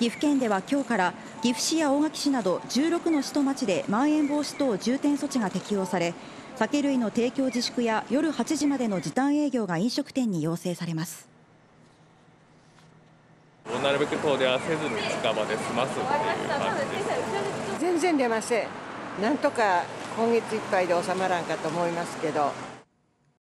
岐阜県では今日から岐阜市や大垣市など16の市と町でまん延防止等重点措置が適用され酒類の提供自粛や夜8時までの時短営業が飲食店に要請されますなるべく遠出はせずに近場で済ますっていう感じです。全然出ません。なんとか今月いっぱいで収まらんかと思いますけど。